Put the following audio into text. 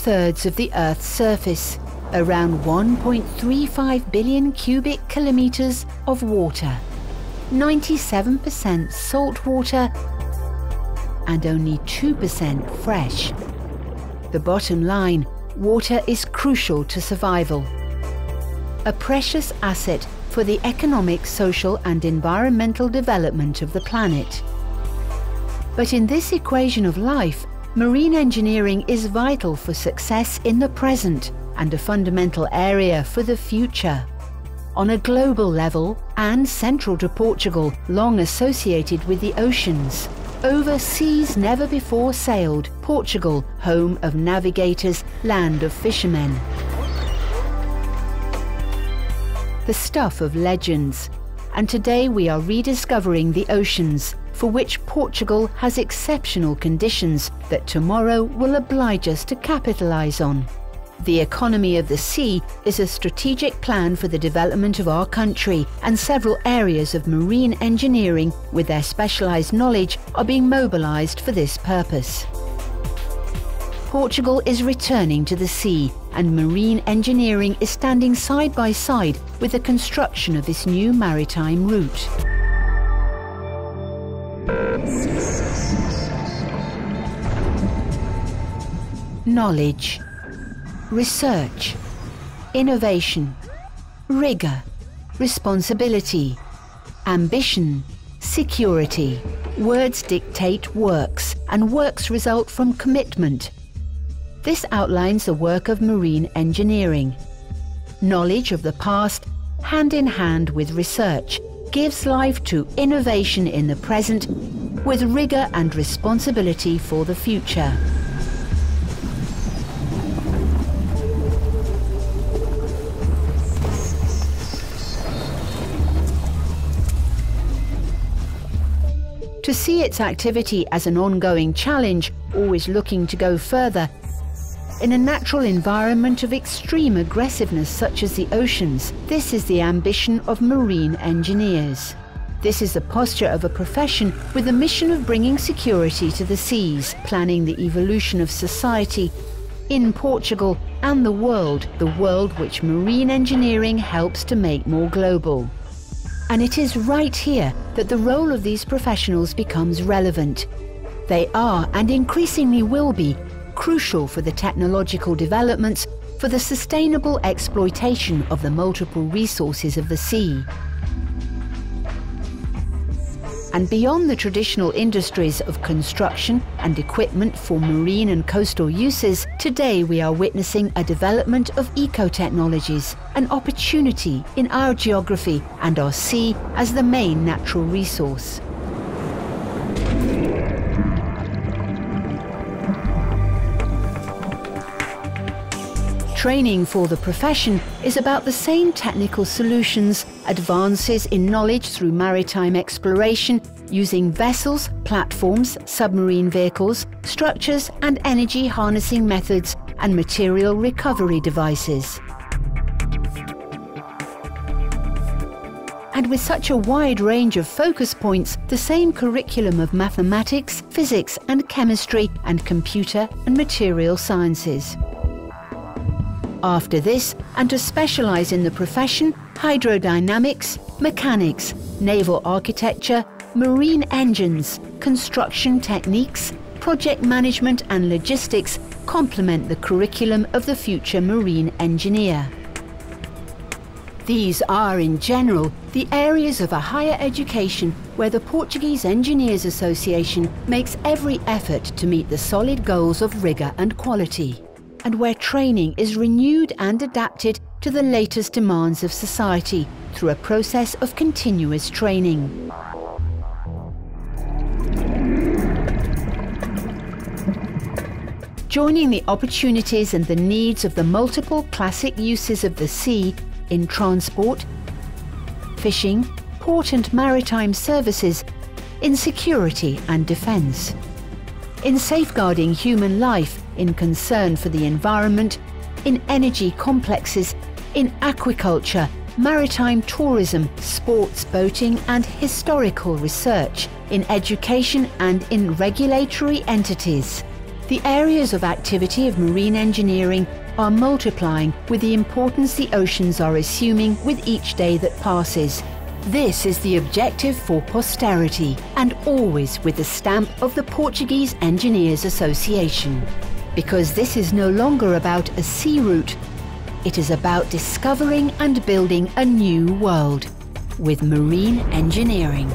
two thirds of the Earth's surface, around 1.35 billion cubic kilometers of water, 97% salt water, and only 2% fresh. The bottom line water is crucial to survival. A precious asset for the economic, social, and environmental development of the planet. But in this equation of life, marine engineering is vital for success in the present and a fundamental area for the future. On a global level and central to Portugal, long associated with the oceans, over seas never before sailed, Portugal, home of navigators, land of fishermen. The stuff of legends. And today we are rediscovering the oceans, for which Portugal has exceptional conditions that tomorrow will oblige us to capitalise on. The economy of the sea is a strategic plan for the development of our country, and several areas of marine engineering with their specialised knowledge are being mobilised for this purpose. Portugal is returning to the sea, and marine engineering is standing side by side with the construction of this new maritime route. Knowledge research, innovation, rigour, responsibility, ambition, security. Words dictate works, and works result from commitment. This outlines the work of marine engineering. Knowledge of the past, hand in hand with research, gives life to innovation in the present with rigour and responsibility for the future. To see its activity as an ongoing challenge, always looking to go further, in a natural environment of extreme aggressiveness such as the oceans, this is the ambition of marine engineers. This is the posture of a profession with the mission of bringing security to the seas, planning the evolution of society in Portugal and the world, the world which marine engineering helps to make more global. And it is right here that the role of these professionals becomes relevant. They are, and increasingly will be, crucial for the technological developments for the sustainable exploitation of the multiple resources of the sea. And beyond the traditional industries of construction and equipment for marine and coastal uses, today we are witnessing a development of eco-technologies, an opportunity in our geography and our sea as the main natural resource. Training for the profession is about the same technical solutions, advances in knowledge through maritime exploration, using vessels, platforms, submarine vehicles, structures and energy harnessing methods and material recovery devices. And with such a wide range of focus points, the same curriculum of mathematics, physics and chemistry and computer and material sciences. After this, and to specialise in the profession, hydrodynamics, mechanics, naval architecture, marine engines, construction techniques, project management and logistics complement the curriculum of the future marine engineer. These are, in general, the areas of a higher education where the Portuguese Engineers Association makes every effort to meet the solid goals of rigour and quality and where training is renewed and adapted to the latest demands of society through a process of continuous training. Joining the opportunities and the needs of the multiple classic uses of the sea in transport, fishing, port and maritime services, in security and defence, in safeguarding human life in concern for the environment, in energy complexes, in aquaculture, maritime tourism, sports boating and historical research, in education and in regulatory entities. The areas of activity of marine engineering are multiplying with the importance the oceans are assuming with each day that passes. This is the objective for posterity and always with the stamp of the Portuguese Engineers Association. Because this is no longer about a sea route, it is about discovering and building a new world with marine engineering.